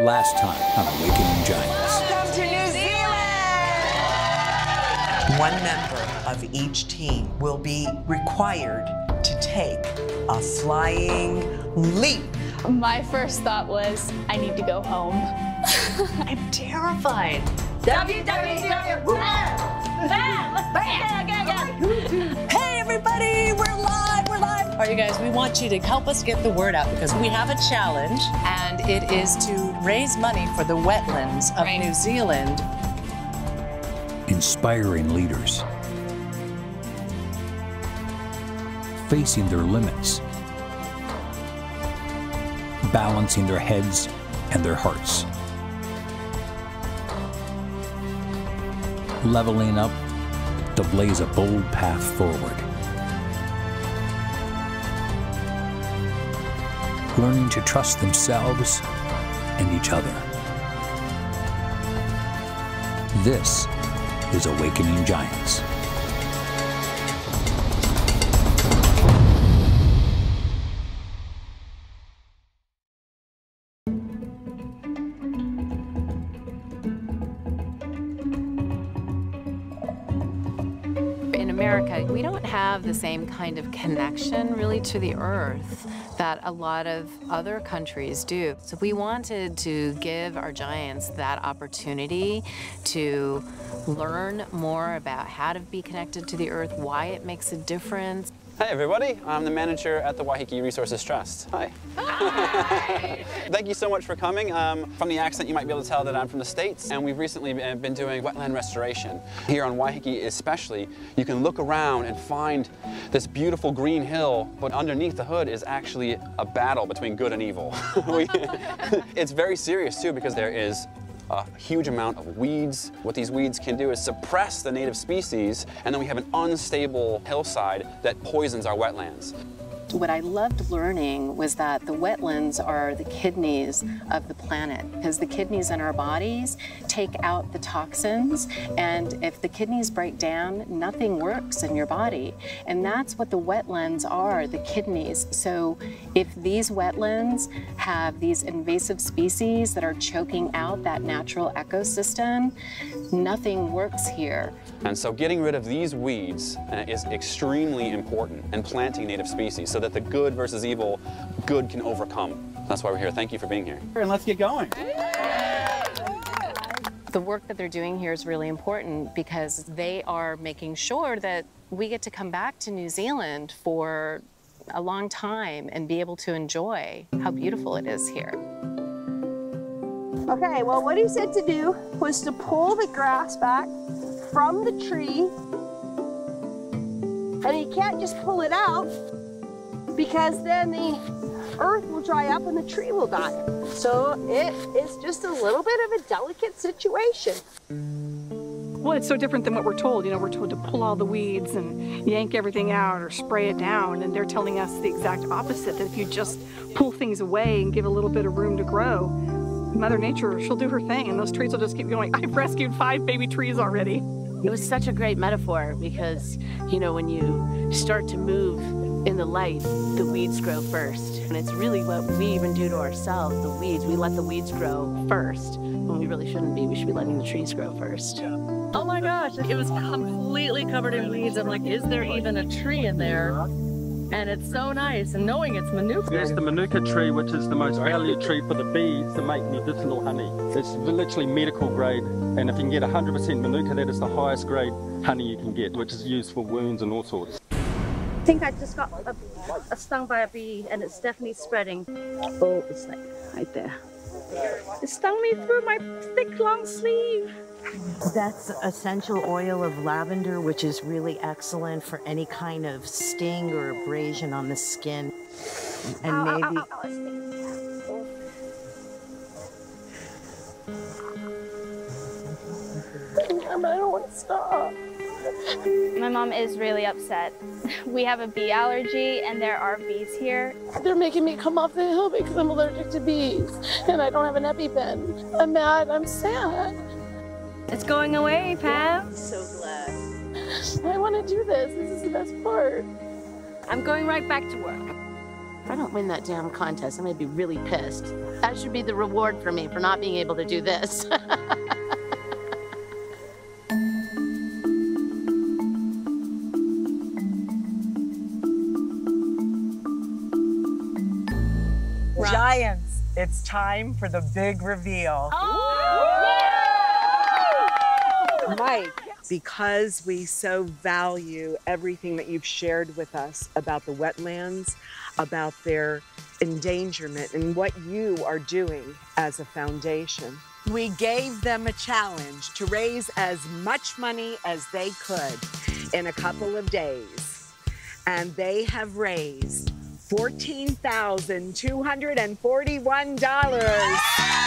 Last time on Awakening Giants. Welcome to New Zealand! One member of each team will be required to take a flying leap. My first thought was, I need to go home. I'm terrified. Hey everybody, All right, you guys, we want you to help us get the word out because we have a challenge and it is to raise money for the wetlands of Right. New Zealand. Inspiring leaders. Facing their limits. Balancing their heads and their hearts. Leveling up to blaze a bold path forward. Learning to trust themselves and each other. This is Awakening Giants. In America, we don't have the same kind of connection really to the earth that a lot of other countries do. So we wanted to give our giants that opportunity to learn more about how to be connected to the earth, why it makes a difference. Hi everybody, I'm the manager at the Waiheke Resources Trust. Hi. Hi. Thank you so much for coming. Um, from the accent you might be able to tell that I'm from the States and we've recently been been doing wetland restoration. Here on Waiheke especially, you can look around and find this beautiful green hill, but underneath the hood is actually a battle between good and evil. It's very serious too because there is a huge amount of weeds. What these weeds can do is suppress the native species, and then we have an unstable hillside that poisons our wetlands. What I loved learning was that the wetlands are the kidneys of the planet because the kidneys in our bodies take out the toxins and if the kidneys break down, nothing works in your body. And that's what the wetlands are, the kidneys. So if these wetlands have these invasive species that are choking out that natural ecosystem, nothing works here. And so getting rid of these weeds uh, is extremely important and planting native species so that the good versus evil, good can overcome. That's why we're here. Thank you for being here. And let's get going. the work that they're doing here is really important because they are making sure that we get to come back to New Zealand for a long time and be able to enjoy how beautiful it is here. Okay, well, what he said to do was to pull the grass back from the tree. And you can't just pull it out because then the earth will dry up and the tree will die. So it is just a little bit of a delicate situation. Well, it's so different than what we're told. You know, we're told to pull all the weeds and yank everything out or spray it down. And they're telling us the exact opposite that if you just pull things away and give a little bit of room to grow, Mother Nature, she'll do her thing and those trees will just keep going. I've rescued five baby trees already. It was such a great metaphor because, you know, when you start to move in the light, the weeds grow first. And it's really what we even do to ourselves, the weeds. We let the weeds grow first when we really shouldn't be. We should be letting the trees grow first. Oh my gosh, it was completely covered in weeds. I'm like, is there even a tree in there? And it's so nice. And knowing it's Manuka. There's the Manuka tree, which is the most valued tree for the bees to make medicinal honey. It's literally medical grade, and if you can get 100% Manuka, that is the highest grade honey you can get, which is used for wounds and all sorts. I think I just got a, a stung by a bee and it's definitely spreading. Oh, it's like right there. It stung me through my thick long sleeve. That's essential oil of lavender, which is really excellent for any kind of sting or abrasion on the skin. And Ow, ow, maybe ow, ow, ow, it stings. But I don't want to stop. My mom is really upset. We have a bee allergy and there are bees here. They're making me come off the hill because I'm allergic to bees and I don't have an EpiPen. I'm mad. I'm sad. It's going away, Pam. so glad. I want to do this. This is the best part. I'm going right back to work. If I don't win that damn contest, I'm gonna be really pissed. That should be the reward for me for not being able to do this. Giants, it's time for the big reveal. Oh, Mike, because we so value everything that you've shared with us about the wetlands, about their endangerment, and what you are doing as a foundation, we gave them a challenge to raise as much money as they could in a couple of days. And they have raised $14,241.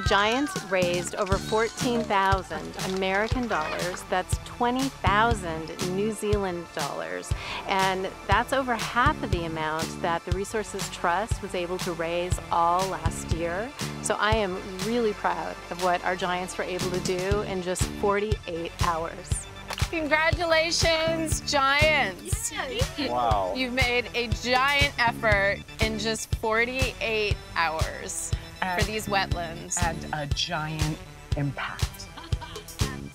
The Giants raised over 14,000 American dollars. That's 20,000 New Zealand dollars. And that's over half of the amount that the Resources Trust was able to raise all last year. So I am really proud of what our Giants were able to do in just 48 hours. Congratulations, Giants! Wow. You've made a giant effort in just 48 hours for these wetlands. And a giant impact.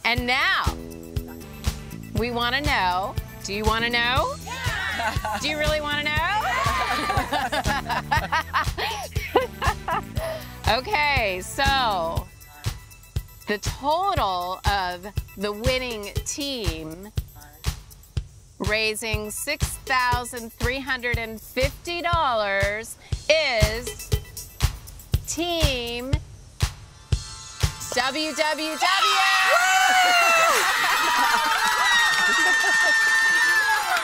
And now, we want to know. Do you want to know? Yeah. Do you really want to know? okay, so the total of the winning team raising $6,350 is Team WWW.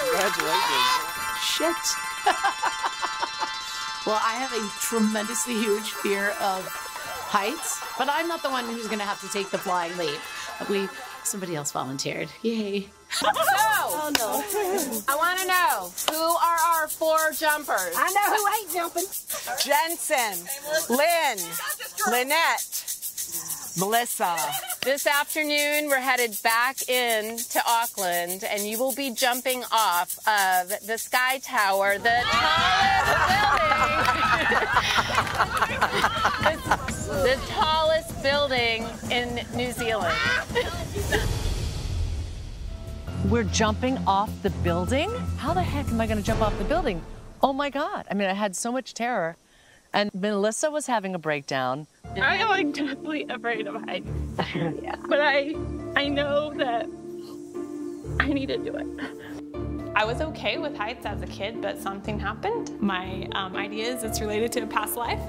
Congratulations. Shit. well, I have a tremendously huge fear of heights, but I'm not the one who's going to have to take the flying leap. Believe somebody else volunteered. Yay. So, oh no. I want to know who are our four jumpers? I know who ain't jumping. Jensen, Lynn, Lynette, Melissa. This afternoon, we're headed back in to Auckland, and you will be jumping off of the Sky Tower, the tallest building, the, the tallest building in New Zealand. We're jumping off the building? How the heck am I going to jump off the building? Oh my God. I mean, I had so much terror. And Melissa was having a breakdown. I am like deathly afraid of heights. But I I know that I need to do it. I was okay with heights as a kid, but something happened. My um, idea is it's related to a past life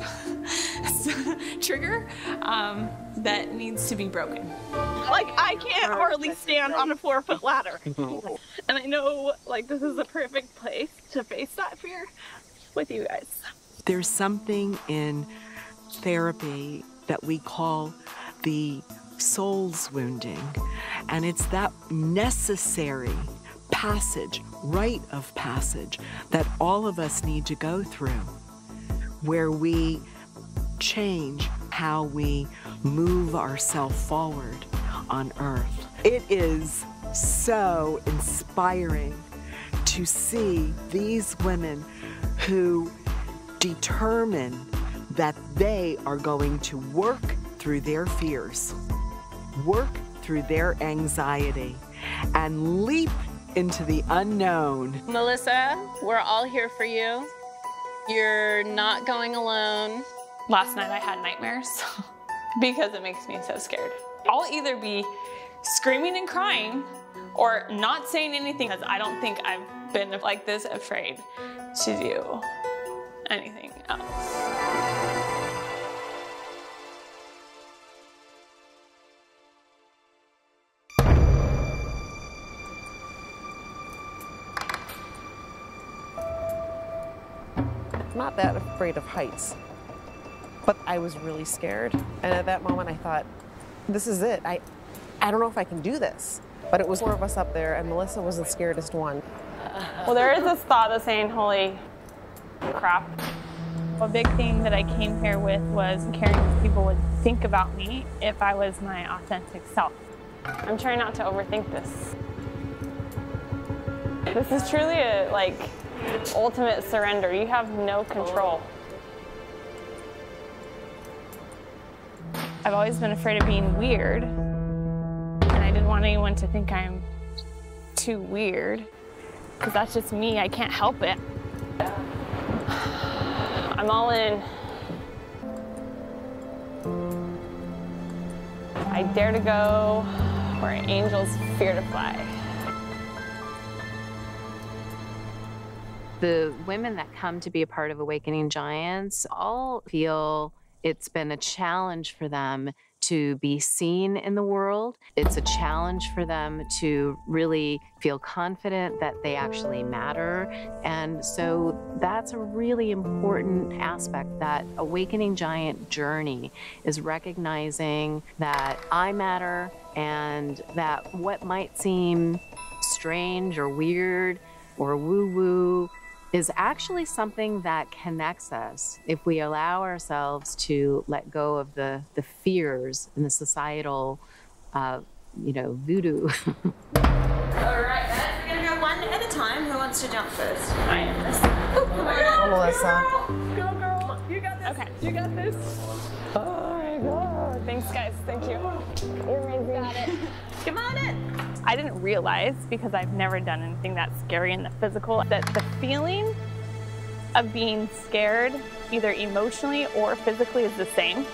trigger um, that needs to be broken. Like I can't hardly stand on a four foot ladder. And I know like this is the perfect place to face that fear with you guys. There's something in therapy that we call the soul's wounding, and it's that necessary passage, rite of passage, that all of us need to go through, where we change how we move ourselves forward on earth. It is so inspiring to see these women who determine that they are going to work through their fears, work through their anxiety, and leap into the unknown. Melissa, we're all here for you. You're not going alone. Last night I had nightmares because it makes me so scared. I'll either be screaming and crying or not saying anything because I don't think I've been like this afraid to do anything else. Not that afraid of heights, but I was really scared. And at that moment, I thought, this is it. I, I don't know if I can do this. But it was four of us up there, and Melissa was the scaredest one. Well, there is this thought of saying, holy crap. A big thing that I came here with was caring what people would think about me if I was my authentic self. I'm trying not to overthink this. This is truly a like ultimate surrender. You have no control. I've always been afraid of being weird, and I didn't want anyone to think I'm too weird, because that's just me. I can't help it. I'm all in. I dare to go where angels fear to fly. The women that come to be a part of Awakening Giants all feel it's been a challenge for them to be seen in the world. It's a challenge for them to really feel confident that they actually matter. And so that's a really important aspect that Awakening Giant journey is recognizing that I matter and that what might seem strange or weird or woo woo is actually something that connects us if we allow ourselves to let go of the, the fears and the societal, uh, you know, voodoo. All right, guys, we're gonna go one at a time. Who wants to jump first? I am this. Oh. Melissa. Go, girl. You got this. Okay. You got this. My god. Thanks, guys. Thank you. You're amazing. Got it. Come on in. I didn't realize because I've never done anything that scary in the physical that the feeling of being scared, either emotionally or physically, is the same.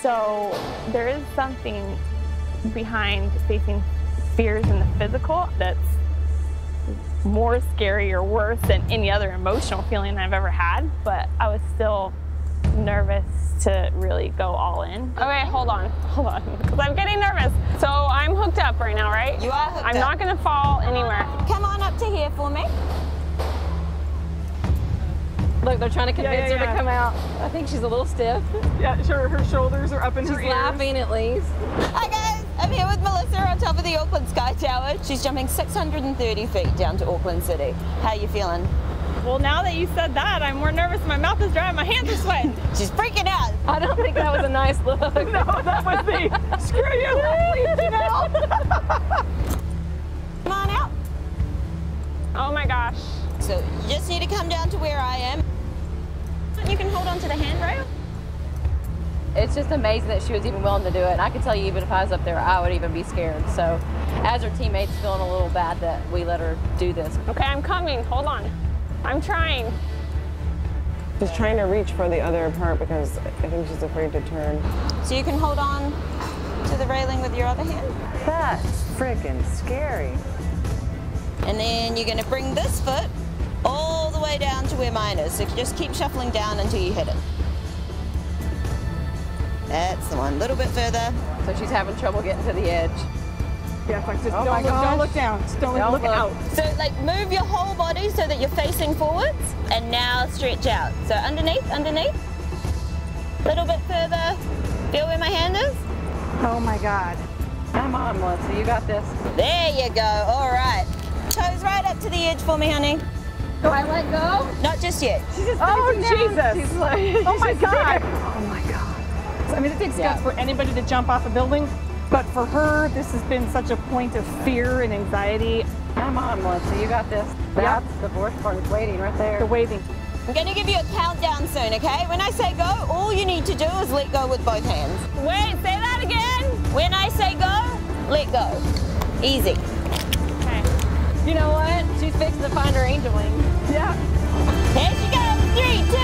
So there is something behind facing fears in the physical that's more scary or worse than any other emotional feeling I've ever had, but I was still nervous to really go all in. Okay, hold on, hold on, because I'm getting nervous. So I'm hooked up right now, right? You are hooked I'm up. not gonna fall anywhere. Come on up to here for me. Look, they're trying to Yeah, convince yeah, her to come out. I think she's a little stiff. Yeah, sure. Her shoulders are up in She's her ears. laughing at least. Hi guys, I'm here with Melissa on top of the Auckland Sky Tower. She's jumping 630 feet down to Auckland City. How are you feeling? Well, now that you said that, I'm more nervous. My mouth is dry. My hands are sweating. She's freaking out. I don't think that was a nice look. no, that was me. Screw you. Please, Janelle. Come on out. Oh my gosh. So you just need to come down to where I am. You can hold on to the handrail. It's just amazing that she was even willing to do it. And I can tell you, even if I was up there, I would even be scared. So, as her teammates, feeling a little bad that we let her do this. Okay, I'm coming. Hold on. I'm trying. She's trying to reach for the other part because I think she's afraid to turn. So you can hold on to the railing with your other hand. That's freaking scary. And then you're going to bring this foot all the way down to where mine is. So just keep shuffling down until you hit it. That's the one. A little bit further. So she's having trouble getting to the edge. Yeah, if I just Oh don't, my look, don't look down. Just don't, Don't look, look. out. So like move your whole body so that you're facing forwards and now stretch out. So underneath, underneath. A little bit further. Feel where my hand is? Oh my God. Come on, Melissa, you got this. There you go. All right. Toes right up to the edge for me, honey. Do I let go? Not just yet. She's just Oh. Jesus. She's like, oh my God. scared. Oh my God. So, I mean, it takes Yeah. guts for anybody to jump off a building, but for her, this has been such a point of fear and anxiety. Come on, Melissa, you got this. That's the worst part is waiting right there. The waiting. I'm going to give you a countdown soon, okay? When I say go, all you need to do is let go with both hands. Wait, say that again. When I say go, let go. Easy. Okay. You know what? She's fixing to find her angel wings. Yeah. Here she goes. Three, two,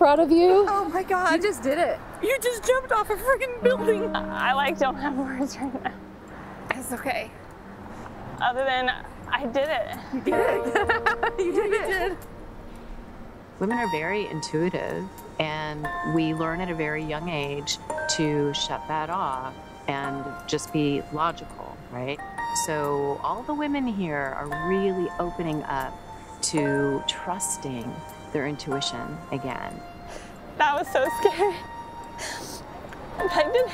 proud of you. Oh my God. You just did it. You just jumped off a freaking building. I like don't have words right now. It's okay. Other than I did it. You did it. you did it. Women are very intuitive, and we learn at a very young age to shut that off and just be logical, right? So all the women here are really opening up to trusting their intuition again. That was so scary. I didn't.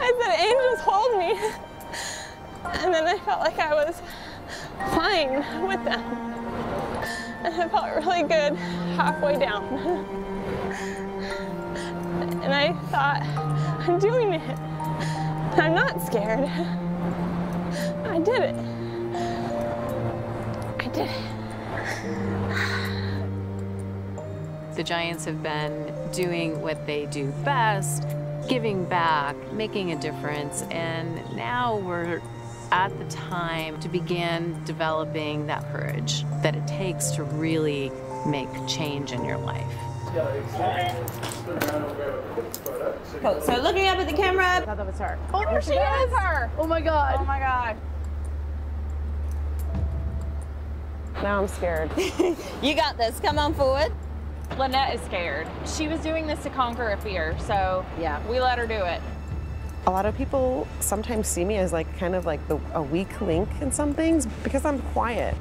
I said, angels hold me. And then I felt like I was flying with them. And I felt really good halfway down. And I thought, I'm doing it. I'm not scared. I did it. I did it. The Giants have been doing what they do best, giving back, making a difference, and now we're at the time to begin developing that courage that it takes to really make change in your life. Cool. So looking up at the camera. I thought that was her. Oh, there she is. her. Oh my god. Oh my god. Now I'm scared. you got this. Come on forward. Lynette is scared. She was doing this to conquer a fear, so yeah, we let her do it. A lot of people sometimes see me as like kind of like the, a weak link in some things because I'm quiet.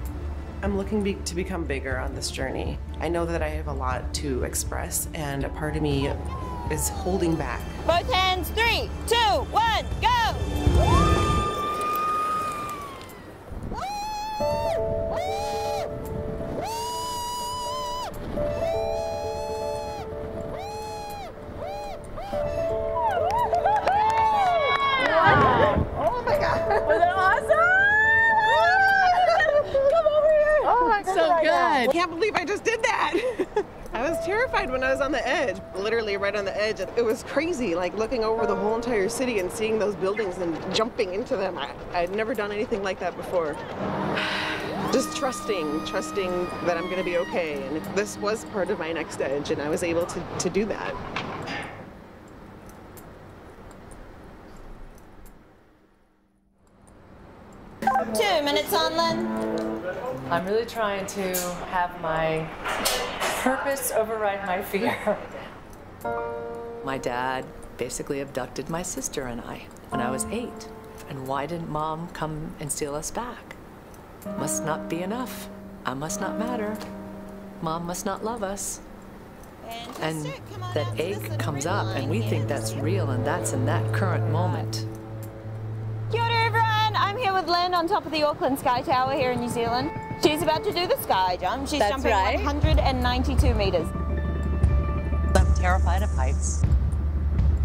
I'm looking be to become bigger on this journey. I know that I have a lot to express, and a part of me is holding back. Both hands. Three, two, one, go. Terrified when I was on the edge, literally right on the edge. It was crazy, like looking over the whole entire city and seeing those buildings and jumping into them. I, I'd never done anything like that before. Just trusting, trusting that I'm gonna be okay. And this was part of my next edge, and I was able to, to do that. Two minutes on, Lynn. I'm really trying to have my purpose override my fear. My dad basically abducted my sister and I when I was eight. And why didn't mom come and steal us back? Must not be enough. I must not matter. Mom must not love us. And that ache comes up, and we think that's real, and that's in that current moment. Kia ora, everyone. I'm here with Lynn on top of the Auckland Sky Tower here in New Zealand. She's about to do the sky jump. She's That's jumping right. 192 meters. I'm terrified of heights.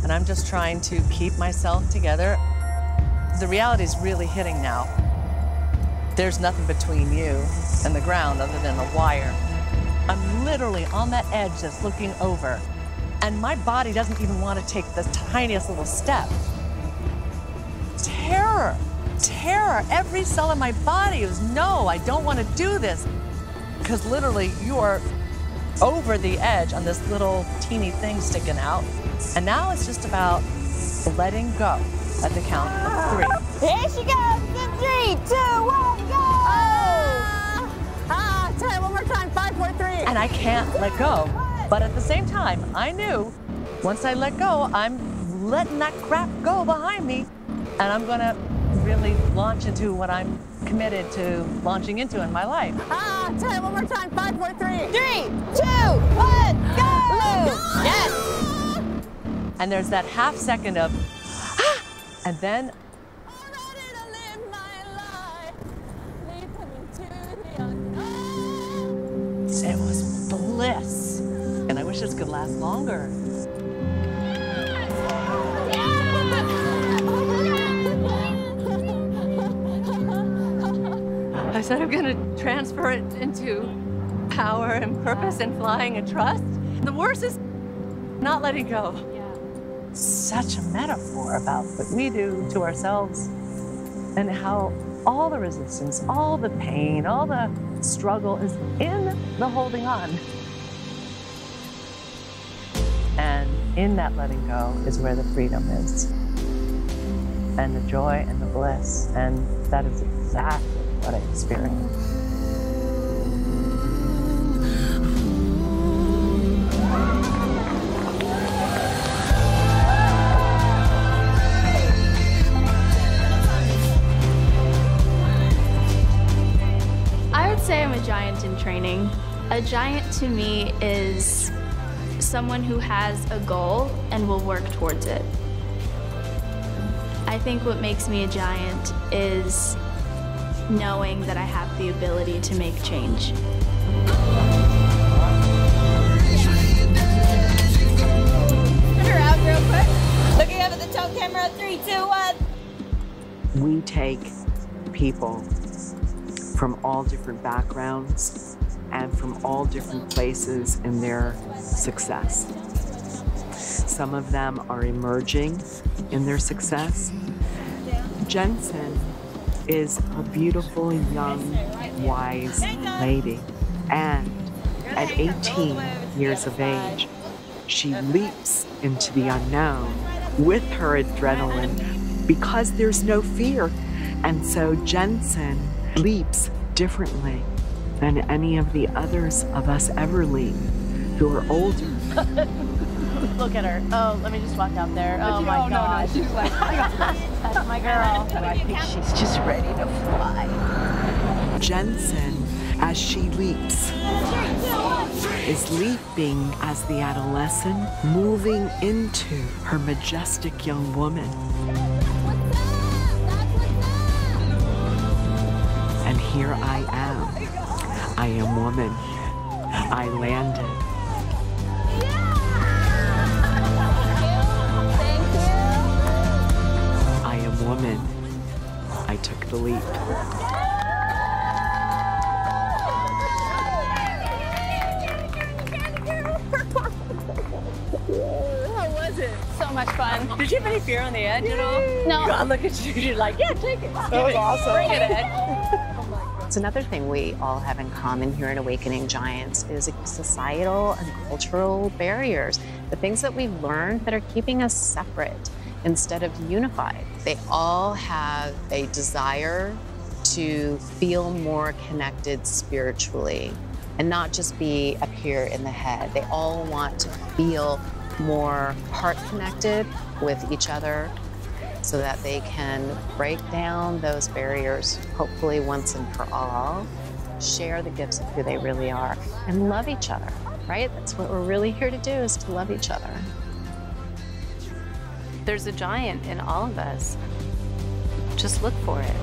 And I'm just trying to keep myself together. The reality is really hitting now. There's nothing between you and the ground other than a wire. I'm literally on that edge that's looking over. And my body doesn't even want to take the tiniest little step. Terror, terror. Every cell in my body was, no, I don't want to do this. Because literally, you are over the edge on this little teeny thing sticking out. And now it's just about letting go at the count of three. Here she goes. In three, two, one, go! Oh! Ah, try it one more time. Five, four, three. And I can't let go. But at the same time, I knew once I let go, I'm letting that crap go behind me. And I'm going to really launch into what I'm committed to launching into in my life. Ah, try it one more time. Five, four, three. Three, two, one, go! Yes! And there's that half second of, ah, and then it was bliss. And I wish this could last longer. I said I'm gonna transfer it into power and purpose and flying and trust. The worst is not letting go. Such a metaphor about what we do to ourselves and how all the resistance, all the pain, all the struggle is in the holding on. And in that letting go is where the freedom is. And the joy and the bliss. And that is exactly what I experienced. I would say I'm a giant in training. A giant to me is someone who has a goal and will work towards it. I think what makes me a giant is knowing that I have the ability to make change. Turn around real quick. Looking up at the top camera. Three, two, one. We take people from all different backgrounds and from all different places in their success. Some of them are emerging in their success. Jensen is a beautiful, young, wise lady. And at 18 years of age, she leaps into the unknown with her adrenaline because there's no fear. And so Jensen leaps differently than any of the others of us ever leap who are older. Look at her. Oh, let me just walk out there. Oh my no, no, god. she's like, I got this. That's my girl. I think she's just ready to fly. Jensen, as she leaps, is leaping as the adolescent, moving into her majestic young woman. And here I am. I am woman. I landed. I the leap. How was it? So much fun. Did you have any fear on the edge at all? No. God, look at you. You're like, yeah, take it. That was awesome. Bring it, Ed. It's another thing we all have in common here at Awakening Giants is societal and cultural barriers, the things that we've learned that are keeping us separate instead of unified. They all have a desire to feel more connected spiritually and not just be up here in the head. They all want to feel more heart connected with each other so that they can break down those barriers, hopefully once and for all, share the gifts of who they really are, and love each other, right? That's what we're really here to do is to love each other. There's a giant in all of us. Just look for it.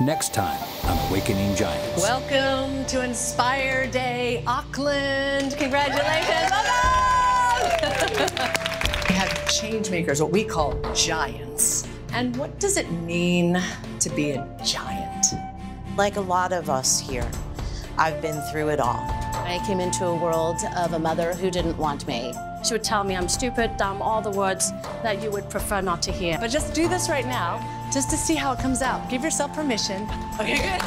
Next time on Awakening Giants. Welcome to Inspire Day, Auckland. Congratulations. we have change makers, what we call giants. And what does it mean to be a giant? Like a lot of us here, I've been through it all. I came into a world of a mother who didn't want me. She would tell me I'm stupid, dumb, all the words that you would prefer not to hear. But just do this right now, just to see how it comes out. Give yourself permission. Okay, good.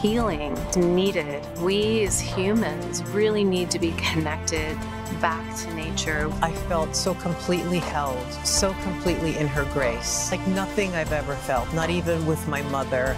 Healing is needed. We as humans really need to be connected back to nature. I felt so completely held, so completely in her grace. Like nothing I've ever felt, not even with my mother.